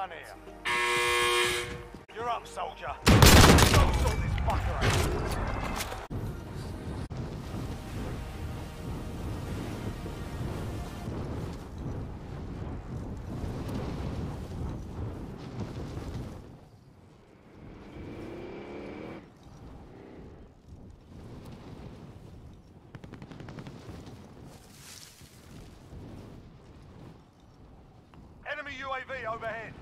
done here. You're up, soldier. Go sort this fucker out. UAV overhead.